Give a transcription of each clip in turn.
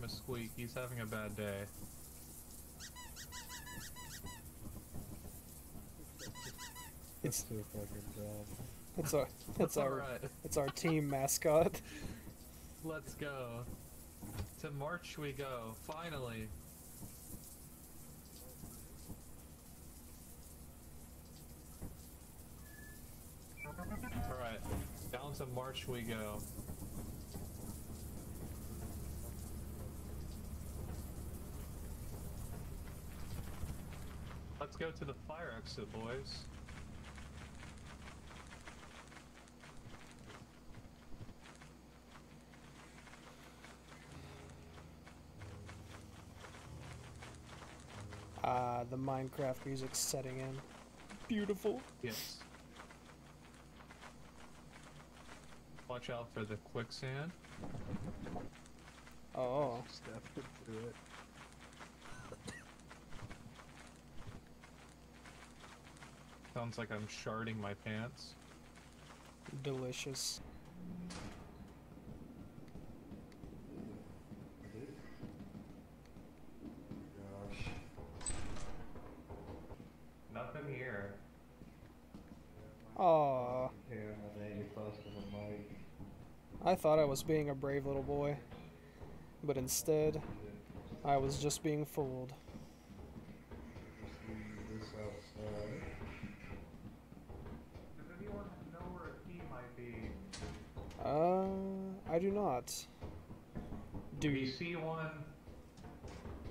him a squeak. He's having a bad day. It's too fucking dumb. It's our it's our Alright, it's our team mascot. let's go. To March we go, finally. Alright, down to March we go. Let's go to the fire exit, boys. Ah, the Minecraft music's setting in. Beautiful. Yes. Watch out for the quicksand. Oh. Step into it. Sounds like I'm sharding my pants. Delicious. Nothing here. Aw. Yeah, my name is close to the mic. I thought I was being a brave little boy. But instead, I was just being fooled. Just leave this outside. Does anyone know where a key might be? Uh, I do not. Do If you you? see one,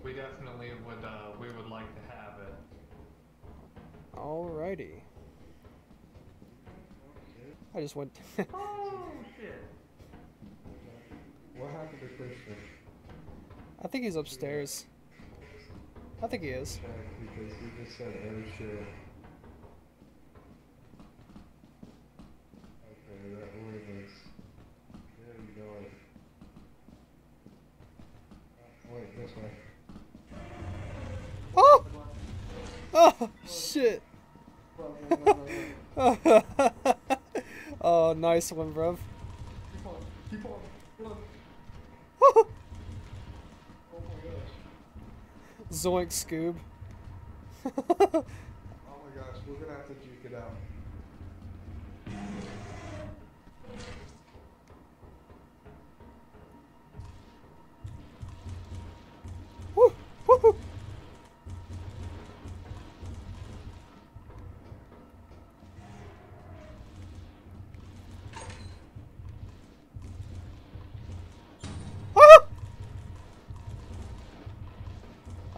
we definitely would. Uh, we would like to have it. Alrighty. I just went. Oh shit! What happened to Christian? I think he's upstairs. I think he is. Because he just said oh shit. Okay, that was. There you go. Uh, Wait, this way. Oh! Oh, shit. oh, nice one, bruv. Keep on, keep on, run. Oh, Oh my gosh. Zoink Scoob.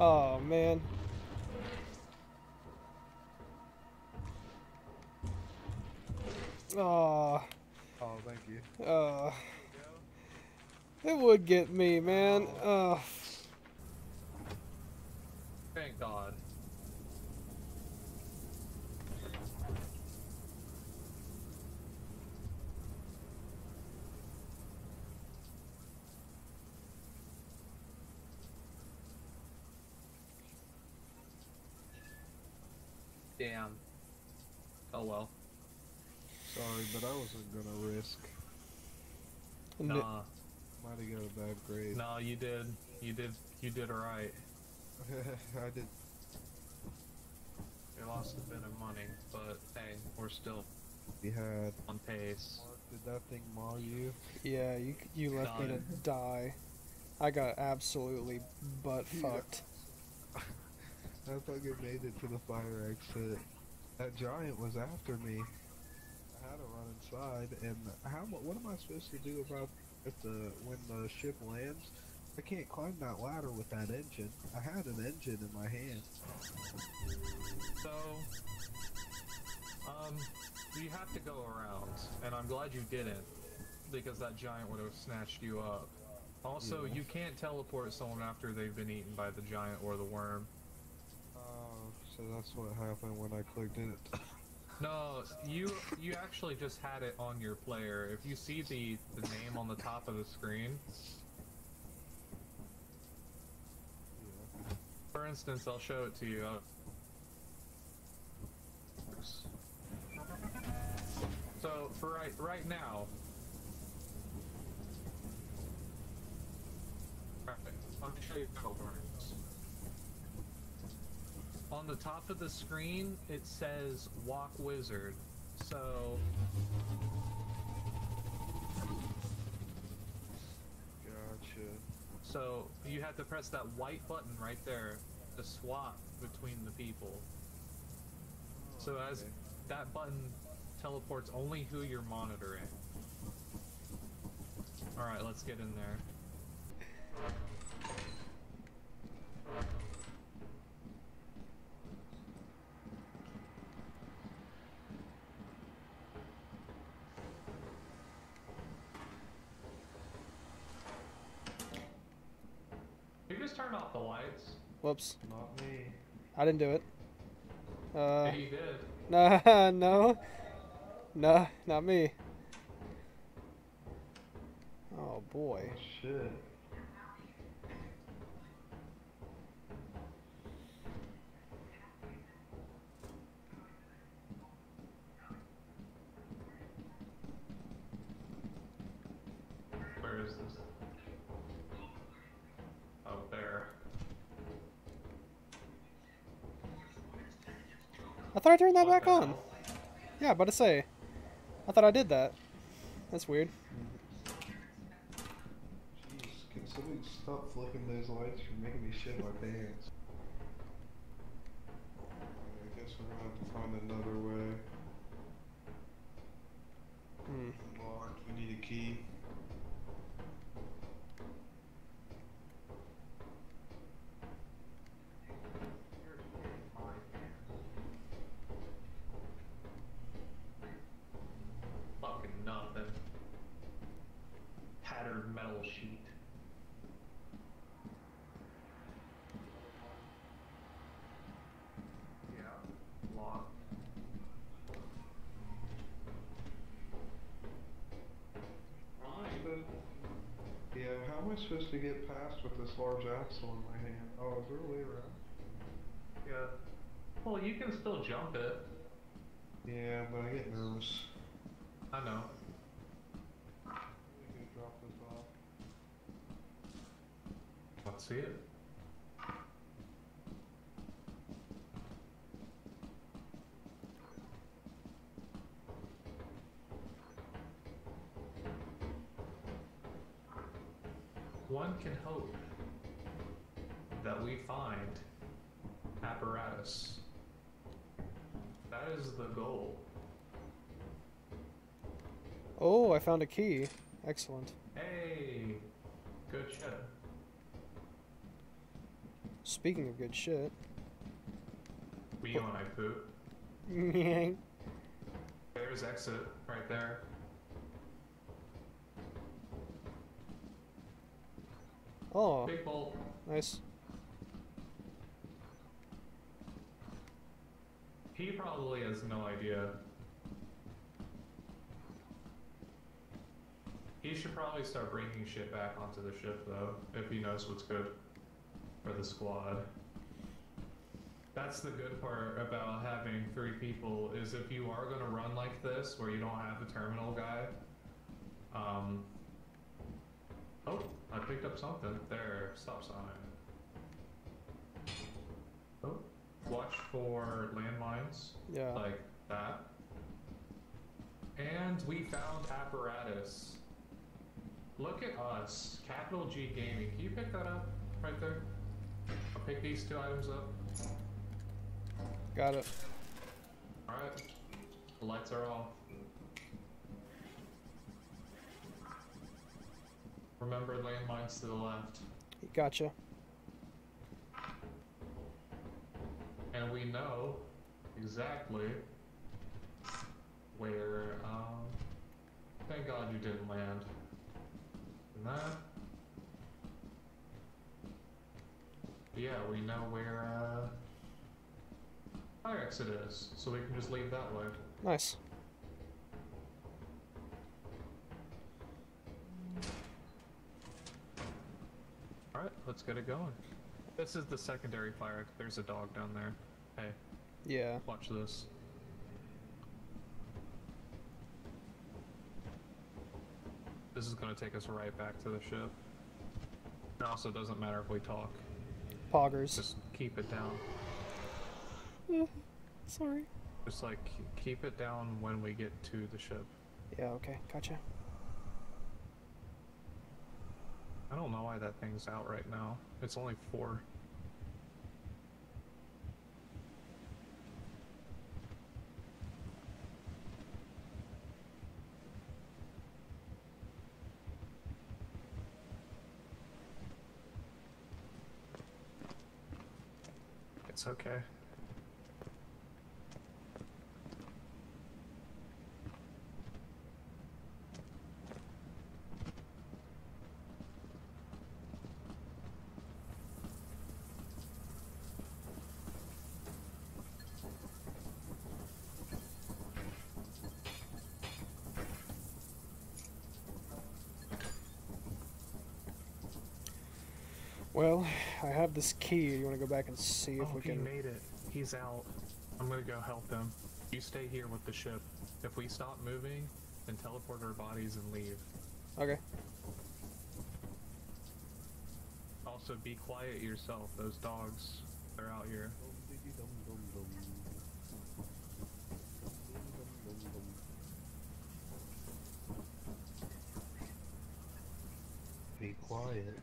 Oh man. Oh, Oh, thank you. Oh. it would get me, man. Oh, Thank God. Damn. Oh well. Sorry, but I wasn't gonna risk. n- Nah, Might have got a bad grade. nah, you did, you did, you did alright. I did. We lost a bit of money, but hey, we're still We had. on pace. Mark, did that thing maul you? yeah, you you left me to die. I got absolutely butt Yeah. fucked. I fucking made it to the fire exit. That giant was after me. I had to run and how? What am I supposed to do about if the when the ship lands? I can't climb that ladder with that engine. I had an engine in my hand. So, um, you have to go around, and I'm glad you didn't, because that giant would have snatched you up. Also, Yeah. you can't teleport someone after they've been eaten by the giant or the worm. Oh, so that's what happened when I clicked it. No, you you actually just had it on your player. If you see the the name on the top of the screen. For instance, I'll show it to you. So for right right now. Alright, let me show you it works. On the top of the screen, it says Walk Wizard. So Gotcha. So you have to press that white button right there to swap between the people. Oh, so as Okay. that button teleports only who you're monitoring. Alright, let's get in there. You just turned off the lights. Whoops. Not me. I didn't do it. Uh, did. nah, no. Nah, not me. Oh boy. Oh, shit. Thought I turned that back on. Yeah, about to say. I thought I did that. That's weird. Jeez, can somebody stop flicking those lights? You're making me shit my pants. To get past with this large axle in my hand? Oh, is there a way around? Yeah. Well, you can still jump it. Yeah, but I get nervous. I know. We can drop this off. Let's see it. One can hope that we find apparatus. That is the goal. Oh, I found a key. Excellent. Hey, good shit. Speaking of good shit. We on I poop. There's exit right there. Oh, Big bolt. nice. He probably has no idea. He should probably start bringing shit back onto the ship though, if he knows what's good for the squad. That's the good part about having three people is if you are gonna run like this, where you don't have a terminal guy. Um. Oh, I picked up something. There, stop sign. Oh, watch for landmines Yeah. like that. And we found apparatus. Look at us, Capital G Gaming. Can you pick that up right there? I'll pick these two items up. Got it. Alright. The lights are off. Remember landmines to the left. Gotcha. And we know exactly where, um, thank God you didn't land. And that. Yeah, we know where, uh, fire exit is, so we can just leave that way. Nice. Alright, let's get it going. This is the secondary fire. There's a dog down there. Hey, Yeah. watch this. This is gonna take us right back to the ship. It also doesn't matter if we talk. Poggers. Just keep it down. Sorry. Just like keep it down when we get to the ship. Yeah, okay. Gotcha. I don't know why that thing's out right now. It's only four. It's okay. Well, I have this key. You want to go back and see if oh, we he can. made it. He's out. I'm gonna go help him. You stay here with the ship. If we stop moving, then teleport our bodies and leave. Okay. Also, be quiet yourself. Those dogs, they're out here. Be quiet.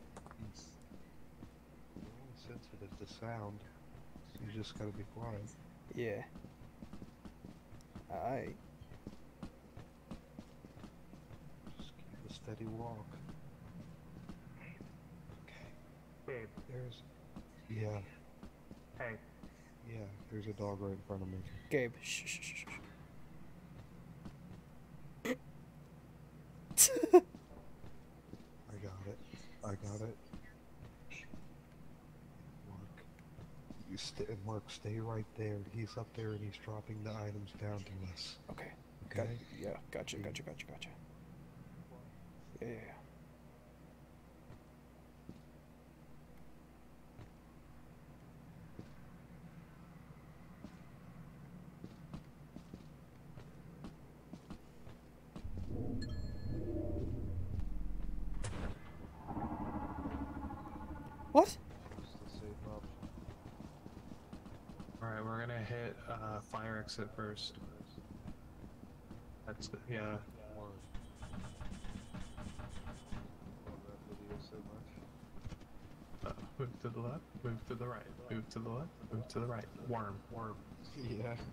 You're only sensitive to sound. So you just gotta be quiet. Yeah. Alright. Just keep a steady walk. Okay. Babe, There's. Yeah, hey, yeah, there's a dog right in front of me. Gabe. Shh, shh, shh, shh. I got it. I got it. Mark. You stay, right there. He's up there and he's dropping the items down to us. okay. Got, Okay? yeah. Gotcha. Gotcha. Gotcha. Gotcha. Yeah. yeah, yeah. What? Just a safe option. alright, we're gonna hit uh, fire exit first. That's yeah. So much. Uh, move to the left. Move to the right. Move to the left. Move to the right. Worm. Worm. Yeah. So,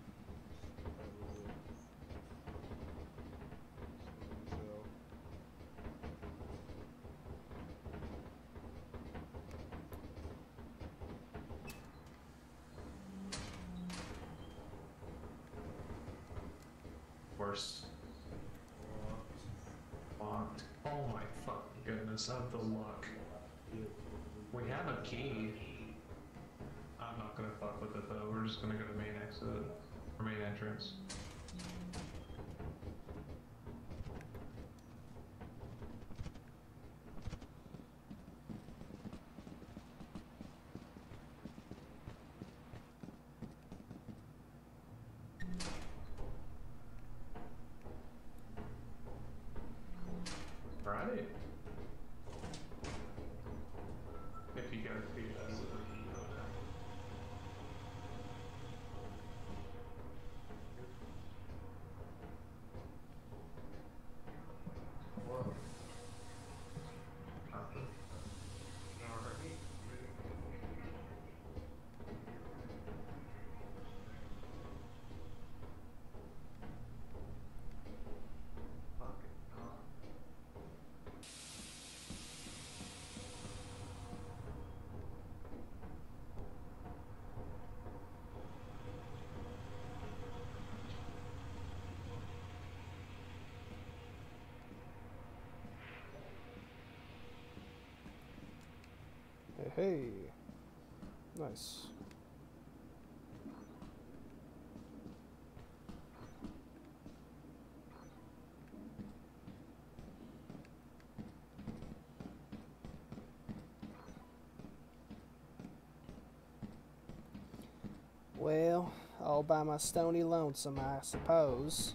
Worse. Locked. Oh my fucking goodness, I have the luck. We have a key. I'm not gonna fuck with it though. We're just gonna go to main exit or main entrance. Hey. Nice. Well, all by my stony lonesome, I suppose.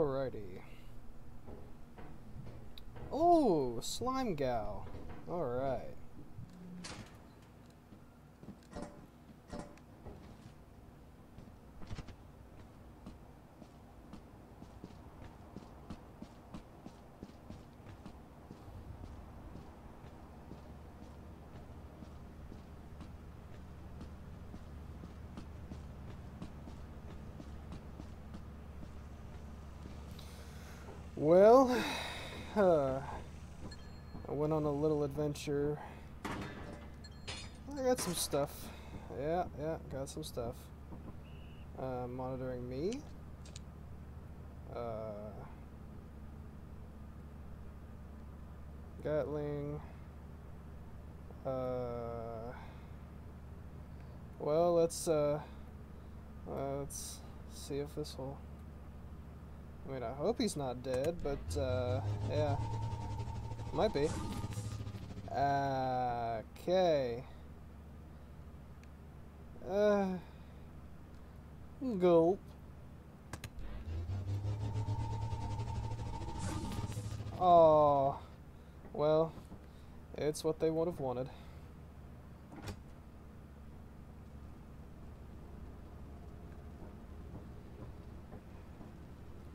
Alrighty. Oh, slime gal. Alright. Well, I went on a little adventure. I got some stuff. Yeah, yeah, got some stuff. Uh, monitoring me. Uh, Gatling. Uh, well, let's uh, let's see if this will. I mean, I hope he's not dead, but, uh, yeah. Might be. Okay. Uh. Gulp. Oh. Well, it's what they would have wanted.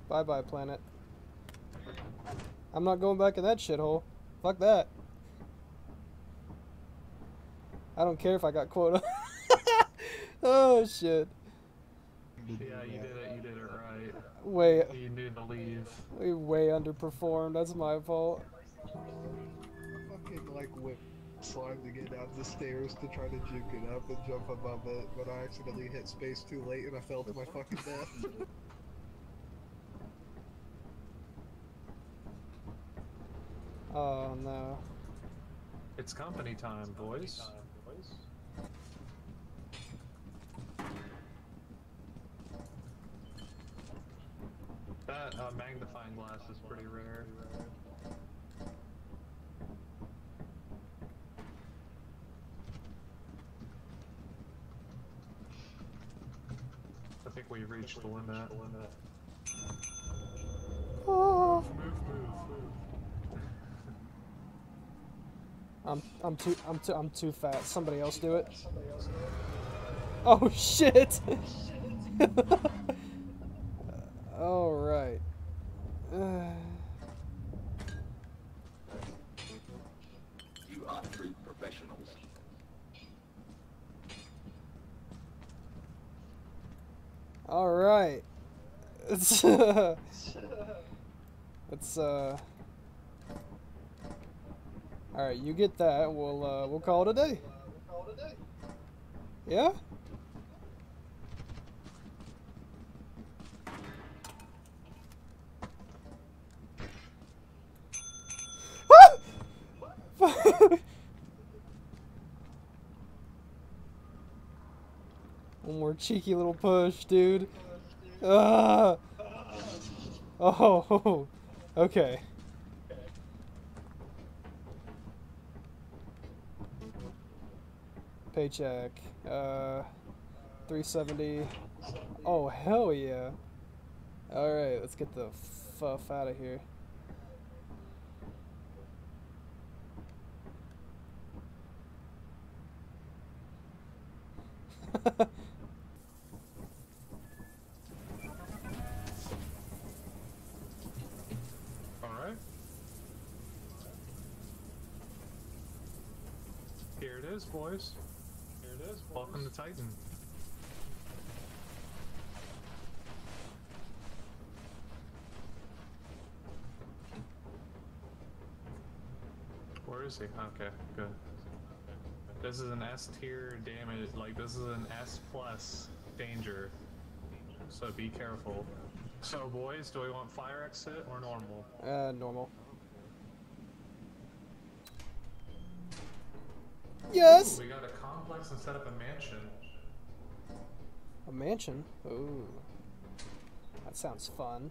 Bye bye, planet. I'm not going back in that shithole. Fuck that. I don't care if I got quota. oh shit. Yeah, you did it. You did it right. Way, You knew to leave. we way underperformed. That's my fault. fucking like whip slime to get down the stairs to try to juke it up and jump above it, but I accidentally hit space too late and I fell to my fucking death. Oh no. It's company time, boys. That uh, magnifying glass is pretty rare. I think we've reached the limit. Oh. Move, move, move. I'm I'm too I'm too I'm too fat. Somebody else do it. Oh shit. All right. Uh, You are true professionals. all right. It's it's uh. All right, you get that. We'll uh we'll call it a day. Yeah. One more cheeky little push, dude. Ah. Oh, okay. Paycheck. Uh, 370. Oh, hell yeah. Alright, let's get the fuff out of here. Alright. Here it is, boys. Is. Welcome to Titan. Where is he? Okay, good. This is an S tier damage, like this is an S plus danger. So be careful. So boys, do we want fire exit or normal? Uh, normal. Yes! We got a complex instead of a mansion. A mansion? Ooh. That sounds fun.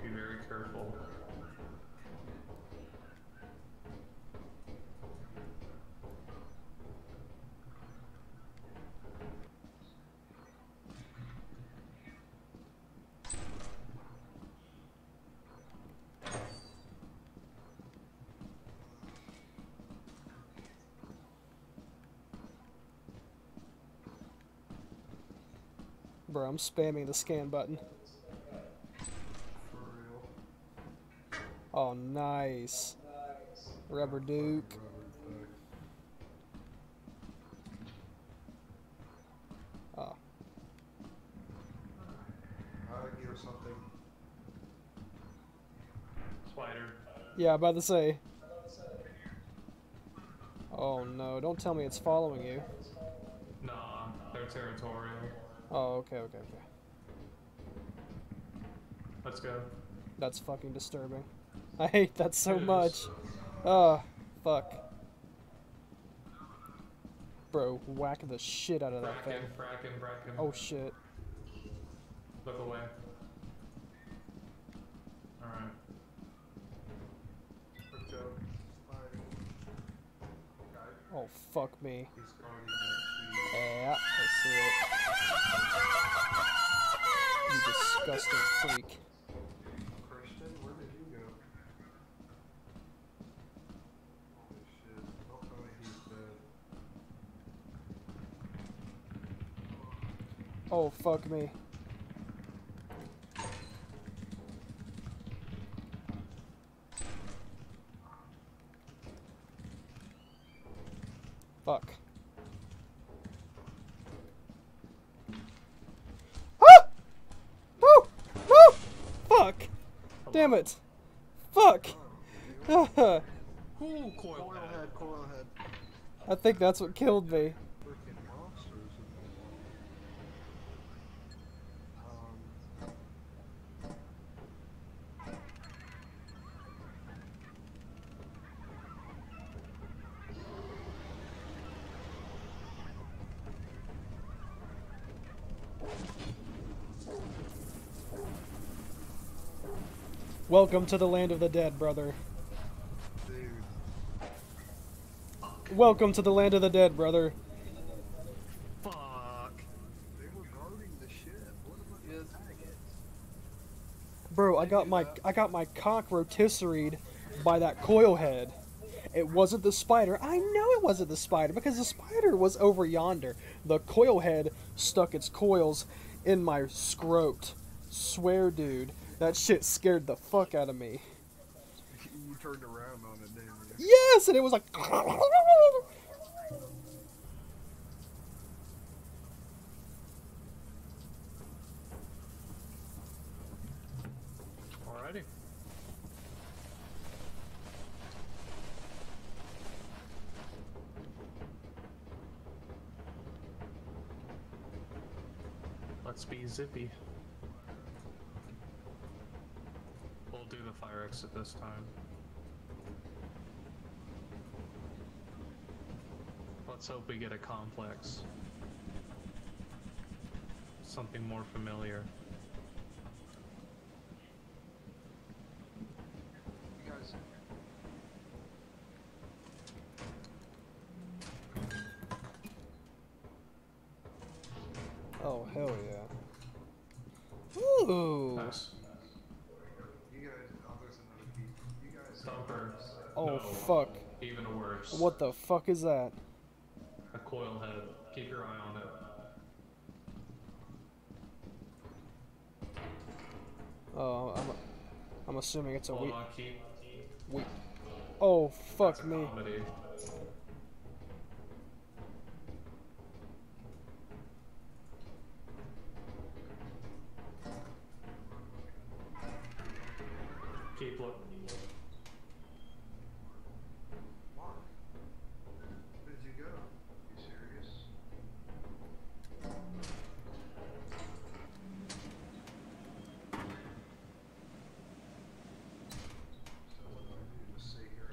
Be very careful. Bro, I'm spamming the scan button. Oh, nice. Rubber Duke. Oh, I give something. Spider. yeah, about to say. Oh no, don't tell me it's following you. Nah, they're territorial. Oh, okay, okay, okay. Let's go. That's fucking disturbing. I hate that so It is. much. Oh, fuck. Bro, whack the shit out of that thing. Bracken, bracken, bracken. Oh shit. Look away. Alright. Let's go. Oh fuck me. Yeah, I see it. You disgusting freak. Christian, where did you go? Holy shit. Don't tell me he's dead. Oh fuck me. Fuck. Ah! No! No! Fuck! Damn it! Fuck! Ooh, coil Coil head. head, coil head. I think that's what killed me. Freaking monsters in there. Um, Welcome to the land of the dead, brother. dude. Welcome to the land of the dead, brother. Fuck. They were guarding the ship. What about maggots? Bro, I got my I got my cock rotisseried by that coil head. It wasn't the spider. I know it wasn't the spider because the spider was over yonder. The coil head stuck its coils in my scrot. Swear, dude, that shit scared the fuck out of me. You turned around on it, didn't you? Yes, and it was like. Alrighty. Let's be zippy. We'll do the fire exit this time. Let's hope we get a complex. Something more familiar. You guys, Oh hell yeah. Ooh. Nice. you guys, oh, there's another key. You guys, Thumper. Oh No, fuck. Even worse. What the fuck is that? A coil head. Keep your eye on it. Oh, I'm, I'm assuming it's a Hold we. on, keep. we oh That's fuck a me. comedy. Keep looking. Mark, where did you go? You serious? So what do I do? Just sit here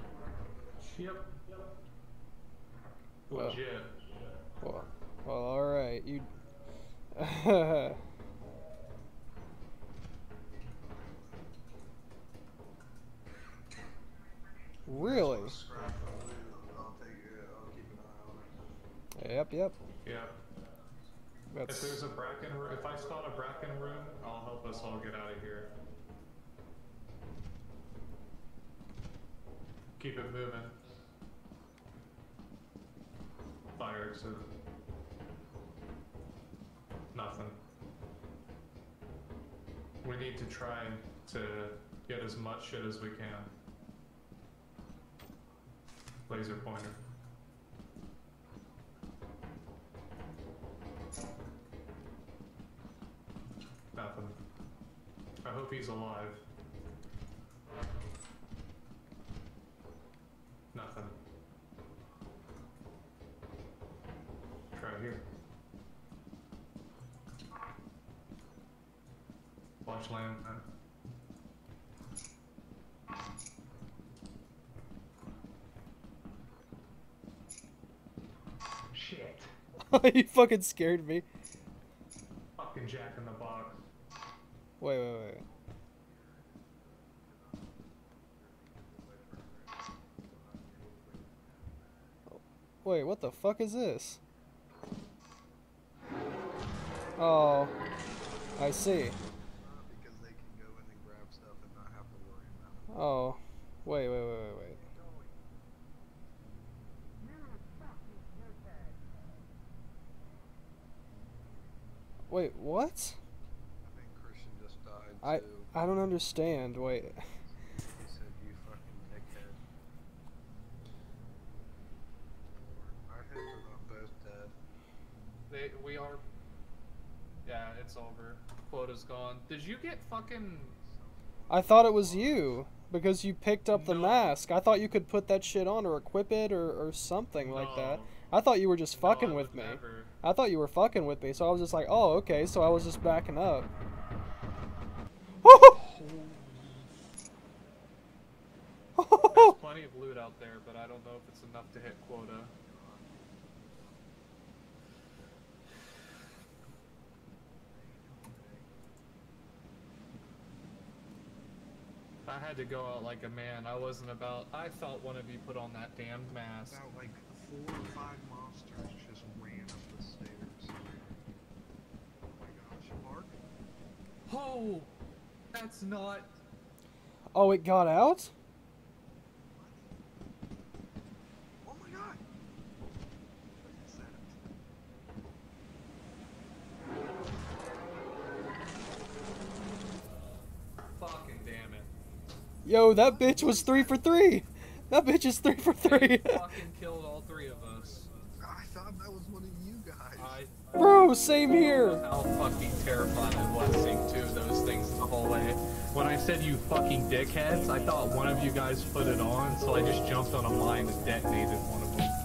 and Yep. Well. Legit. Well, well all right. You. really? scrap the loot. I'll take it. I'll keep an eye on it. Yep. Yep. Yep. That's. If there's a bracken room, if I spot a bracken room, I'll help us all get out of here. Keep it moving. Fire exit. Nothing. We need to try to get as much shit as we can. Laser pointer. Nothing. I hope he's alive. Nothing. Try here. Watch land. man. Uh, Shit. you fucking scared me. Fucking Jack in the Box. Wait, wait, wait. Wait, what the fuck is this? Oh, I see. Because they can go in and grab stuff and not have to worry about it. Oh, wait, wait, wait, wait, wait. Wait, what? I think Christian just died I too. I don't understand. Wait. He said, "You fucking dickhead." Our heads are not both dead. They, we are. Yeah, it's over. Quota's gone. Did you get fucking? I thought it was you because you picked up the No. mask. I thought you could put that shit on or equip it or, or something like that. I thought you were just fucking would with me. never. I thought you were fucking with me, so I was just like, oh, okay, so I was just backing up. There's plenty of loot out there, but I don't know if it's enough to hit quota. I had to go out like a man. I wasn't about. I felt one of you put on that damned mask. About like four or five monsters just ran up the stairs. Oh my gosh, Mark! Oh, that's not. oh, it got out? Oh my god! What is that? Fucking damn it. Yo, that bitch was three for three. That bitch is three for three. Fucking killed all three of us. I thought that was one of you guys. I Bro, same here. how fucking terrified I was seeing two of those things in the hallway. When I said you fucking dickheads, I thought one of you guys put it on, so I just jumped on a mine and detonated one of them.